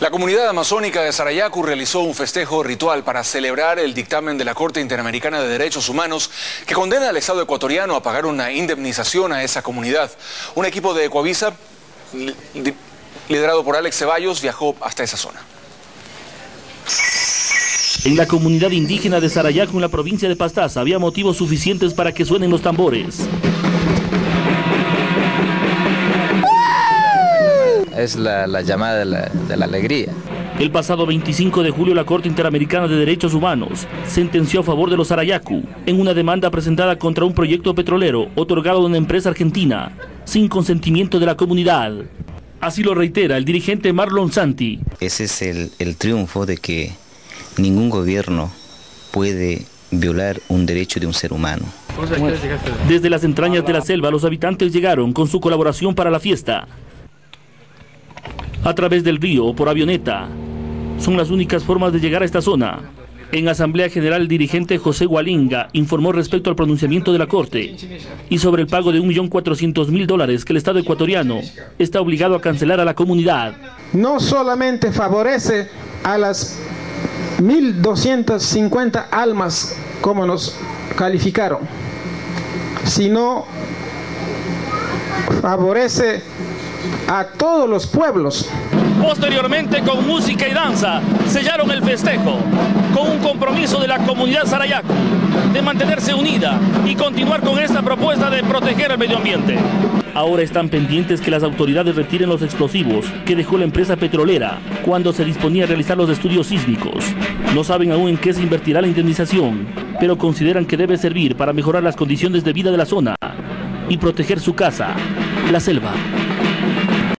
La comunidad amazónica de Sarayacu realizó un festejo ritual para celebrar el dictamen de la Corte Interamericana de Derechos Humanos que condena al Estado ecuatoriano a pagar una indemnización a esa comunidad. Un equipo de Ecuavisa, liderado por Alex Ceballos, viajó hasta esa zona. En la comunidad indígena de Sarayacu, en la provincia de Pastaza, había motivos suficientes para que suenen los tambores. Es la, llamada de la, alegría. El pasado 25 de julio la Corte Interamericana de Derechos Humanos sentenció a favor de los Arayacu en una demanda presentada contra un proyecto petrolero otorgado a una empresa argentina sin consentimiento de la comunidad. Así lo reitera el dirigente Marlon Santi. Ese es el, el triunfo de que ningún gobierno puede violar un derecho de un ser humano. Desde las entrañas de la selva los habitantes llegaron con su colaboración para la fiesta a través del río o por avioneta. Son las únicas formas de llegar a esta zona. En Asamblea General, el dirigente José Gualinga informó respecto al pronunciamiento de la Corte y sobre el pago de 1.400.000 dólares que el Estado ecuatoriano está obligado a cancelar a la comunidad. No solamente favorece a las 1.250 almas, como nos calificaron, sino favorece a todos los pueblos. Posteriormente, con música y danza, sellaron el festejo, con un compromiso de la comunidad Sarayaco de mantenerse unida y continuar con esta propuesta de proteger el medio ambiente. Ahora están pendientes que las autoridades retiren los explosivos que dejó la empresa petrolera cuando se disponía a realizar los estudios sísmicos. No saben aún en qué se invertirá la indemnización, pero consideran que debe servir para mejorar las condiciones de vida de la zona y proteger su casa, la selva.